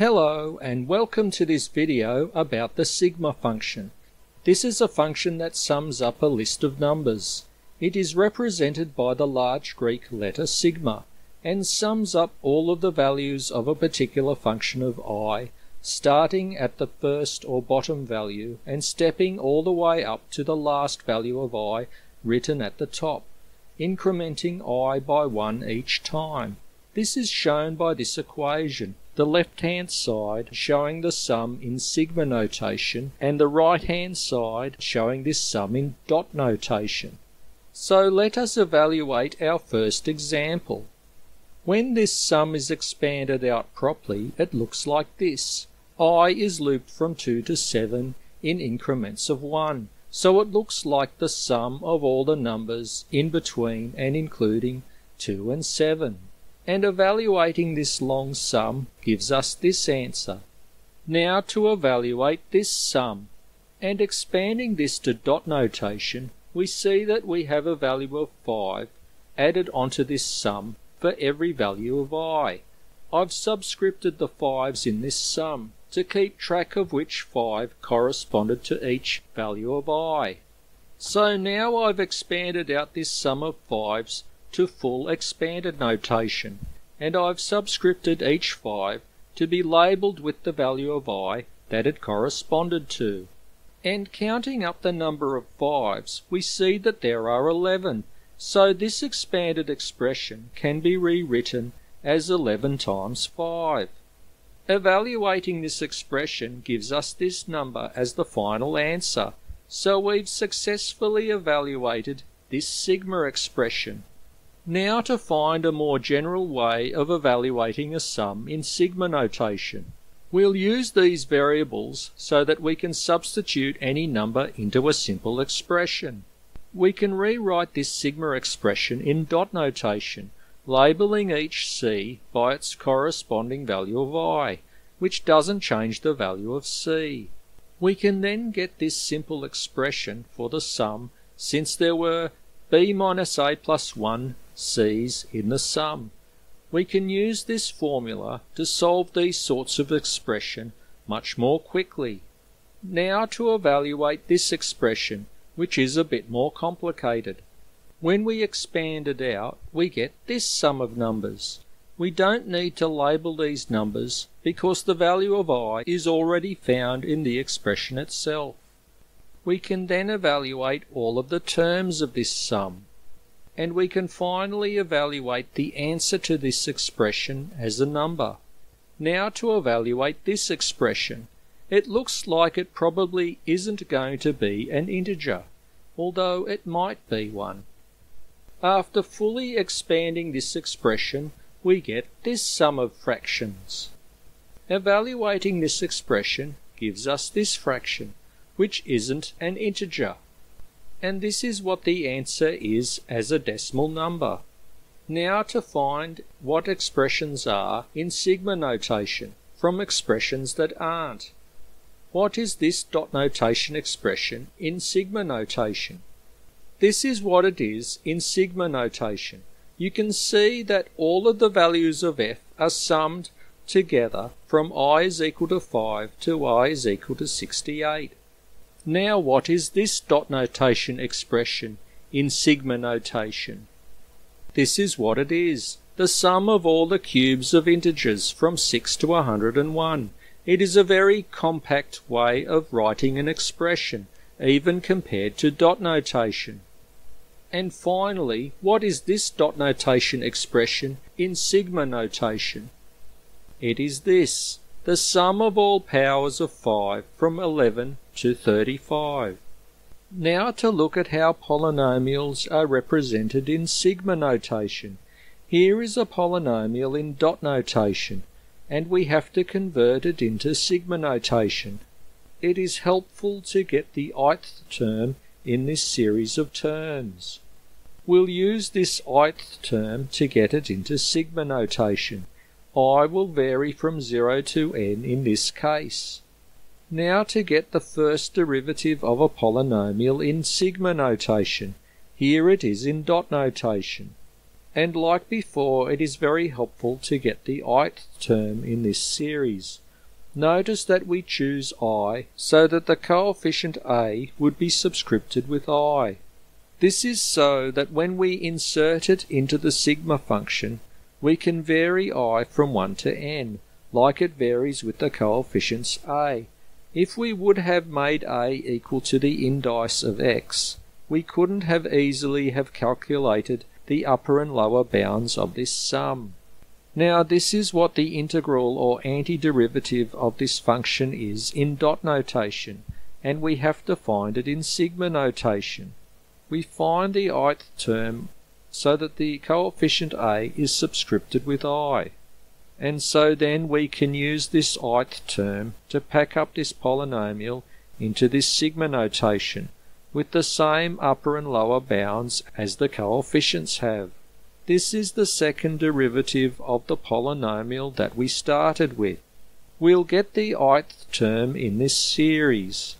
Hello and welcome to this video about the sigma function. This is a function that sums up a list of numbers. It is represented by the large Greek letter sigma and sums up all of the values of a particular function of i, starting at the first or bottom value and stepping all the way up to the last value of i written at the top, incrementing i by 1 each time. This is shown by this equation, the left-hand side showing the sum in sigma notation and the right-hand side showing this sum in dot notation. So let us evaluate our first example. When this sum is expanded out properly, it looks like this. i is looped from 2 to 7 in increments of 1, so it looks like the sum of all the numbers in between and including 2 and 7 and evaluating this long sum gives us this answer. Now to evaluate this sum, and expanding this to dot notation, we see that we have a value of 5 added onto this sum for every value of i. I've subscripted the 5's in this sum to keep track of which 5 corresponded to each value of i. So now I've expanded out this sum of 5's to full expanded notation, and I've subscripted each 5 to be labelled with the value of i that it corresponded to. And counting up the number of 5's, we see that there are 11, so this expanded expression can be rewritten as 11 times 5. Evaluating this expression gives us this number as the final answer, so we've successfully evaluated this sigma expression. Now to find a more general way of evaluating a sum in sigma notation. We'll use these variables so that we can substitute any number into a simple expression. We can rewrite this sigma expression in dot notation, labeling each c by its corresponding value of i, which doesn't change the value of c. We can then get this simple expression for the sum since there were b minus a plus 1 c's in the sum. We can use this formula to solve these sorts of expression much more quickly. Now to evaluate this expression, which is a bit more complicated. When we expand it out, we get this sum of numbers. We don't need to label these numbers because the value of i is already found in the expression itself. We can then evaluate all of the terms of this sum and we can finally evaluate the answer to this expression as a number. Now to evaluate this expression. It looks like it probably isn't going to be an integer, although it might be one. After fully expanding this expression, we get this sum of fractions. Evaluating this expression gives us this fraction, which isn't an integer and this is what the answer is as a decimal number. Now to find what expressions are in sigma notation from expressions that aren't. What is this dot notation expression in sigma notation? This is what it is in sigma notation. You can see that all of the values of f are summed together from i is equal to 5 to i is equal to 68. Now what is this dot notation expression in sigma notation? This is what it is, the sum of all the cubes of integers from 6 to 101. It is a very compact way of writing an expression, even compared to dot notation. And finally, what is this dot notation expression in sigma notation? It is this, the sum of all powers of 5 from 11 to 35. Now to look at how polynomials are represented in sigma notation. Here is a polynomial in dot notation, and we have to convert it into sigma notation. It is helpful to get the ith term in this series of terms. We'll use this ith term to get it into sigma notation i will vary from 0 to n in this case. Now to get the first derivative of a polynomial in sigma notation. Here it is in dot notation. And like before, it is very helpful to get the ith term in this series. Notice that we choose i so that the coefficient a would be subscripted with i. This is so that when we insert it into the sigma function, we can vary i from 1 to n, like it varies with the coefficients a. If we would have made a equal to the indice of x, we couldn't have easily have calculated the upper and lower bounds of this sum. Now this is what the integral or antiderivative of this function is in dot notation, and we have to find it in sigma notation we find the ith term so that the coefficient a is subscripted with i. And so then we can use this ith term to pack up this polynomial into this sigma notation with the same upper and lower bounds as the coefficients have. This is the second derivative of the polynomial that we started with. We'll get the ith term in this series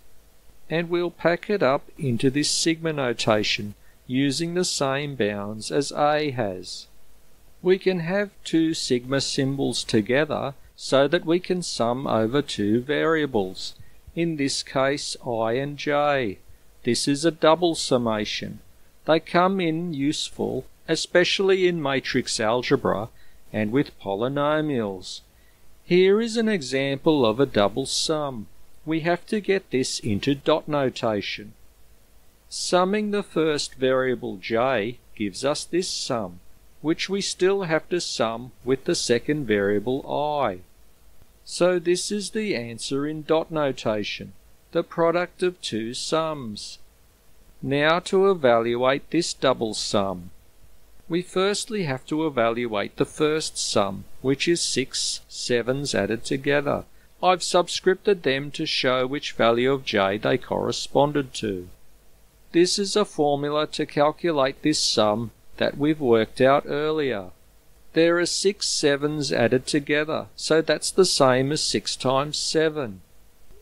and we'll pack it up into this sigma notation using the same bounds as A has. We can have two sigma symbols together so that we can sum over two variables, in this case i and j. This is a double summation. They come in useful, especially in matrix algebra and with polynomials. Here is an example of a double sum we have to get this into dot notation. Summing the first variable j gives us this sum, which we still have to sum with the second variable i. So this is the answer in dot notation, the product of two sums. Now to evaluate this double sum. We firstly have to evaluate the first sum, which is six sevens added together. I've subscripted them to show which value of j they corresponded to. This is a formula to calculate this sum that we've worked out earlier. There are six sevens added together, so that's the same as 6 times 7.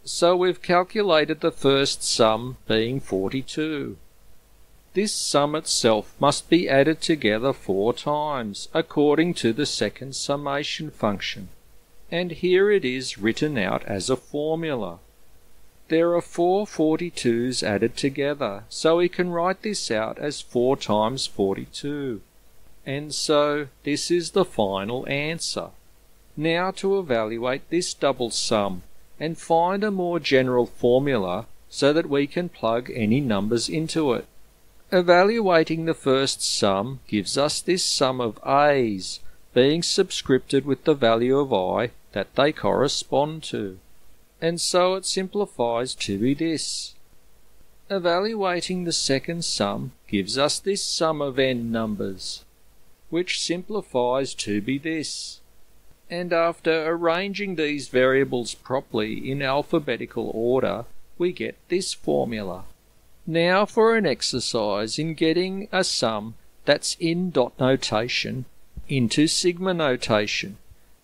So we've calculated the first sum being 42. This sum itself must be added together four times, according to the second summation function and here it is written out as a formula. There are four 42s added together, so we can write this out as 4 times 42. And so this is the final answer. Now to evaluate this double sum and find a more general formula so that we can plug any numbers into it. Evaluating the first sum gives us this sum of a's being subscripted with the value of i that they correspond to. And so it simplifies to be this. Evaluating the second sum gives us this sum of n numbers, which simplifies to be this. And after arranging these variables properly in alphabetical order, we get this formula. Now for an exercise in getting a sum that's in dot notation into sigma notation.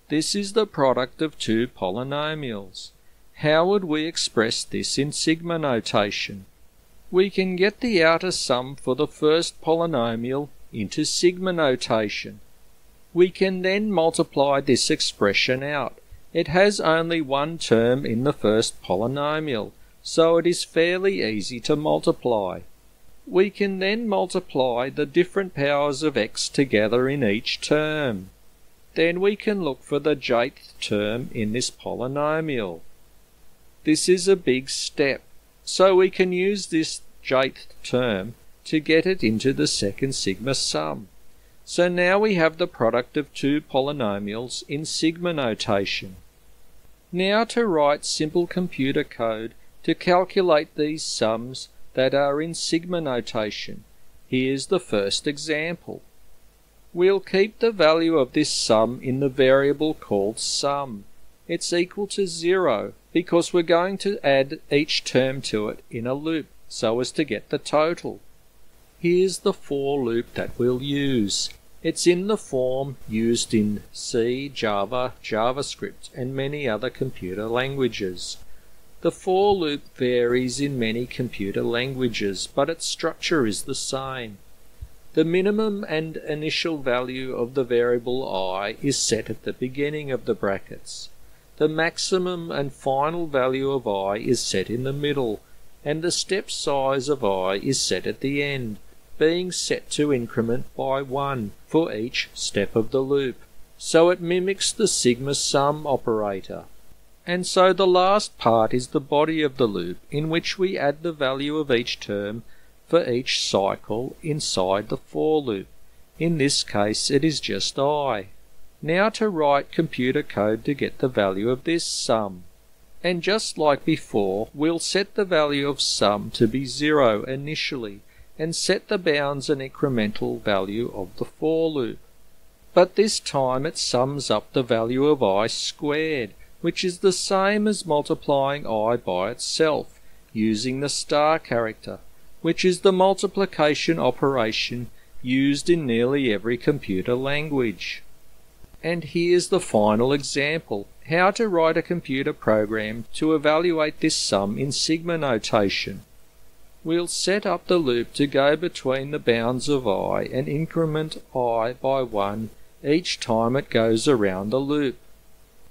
This is the product of two polynomials. How would we express this in sigma notation? We can get the outer sum for the first polynomial into sigma notation. We can then multiply this expression out. It has only one term in the first polynomial, so it is fairly easy to multiply. We can then multiply the different powers of x together in each term then we can look for the jth term in this polynomial. This is a big step, so we can use this jth term to get it into the second sigma sum. So now we have the product of two polynomials in sigma notation. Now to write simple computer code to calculate these sums that are in sigma notation. Here's the first example. We'll keep the value of this sum in the variable called sum. It's equal to zero because we're going to add each term to it in a loop so as to get the total. Here's the for loop that we'll use. It's in the form used in C, Java, JavaScript, and many other computer languages. The for loop varies in many computer languages, but its structure is the same. The minimum and initial value of the variable i is set at the beginning of the brackets. The maximum and final value of i is set in the middle, and the step size of i is set at the end, being set to increment by 1 for each step of the loop, so it mimics the sigma sum operator. And so the last part is the body of the loop in which we add the value of each term for each cycle inside the for loop. In this case it is just i. Now to write computer code to get the value of this sum. And just like before, we'll set the value of sum to be 0 initially and set the bounds and incremental value of the for loop. But this time it sums up the value of i squared, which is the same as multiplying i by itself, using the star character, which is the multiplication operation used in nearly every computer language. And here's the final example, how to write a computer program to evaluate this sum in sigma notation. We'll set up the loop to go between the bounds of i and increment i by 1 each time it goes around the loop.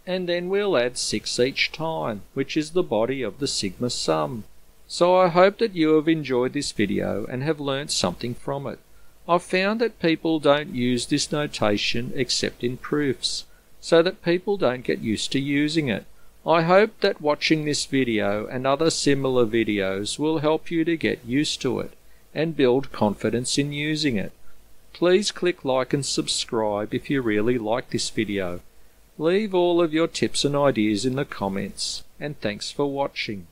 And then we'll add 6 each time, which is the body of the sigma sum. So I hope that you have enjoyed this video and have learnt something from it. I've found that people don't use this notation except in proofs, so that people don't get used to using it. I hope that watching this video and other similar videos will help you to get used to it and build confidence in using it. Please click like and subscribe if you really like this video. Leave all of your tips and ideas in the comments, and thanks for watching.